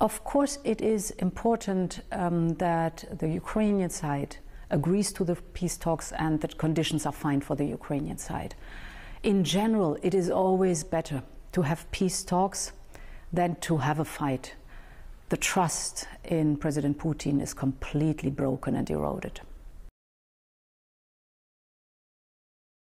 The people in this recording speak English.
Of course, it is important um, that the Ukrainian side agrees to the peace talks and that conditions are fine for the Ukrainian side. In general, it is always better to have peace talks than to have a fight. The trust in President Putin is completely broken and eroded.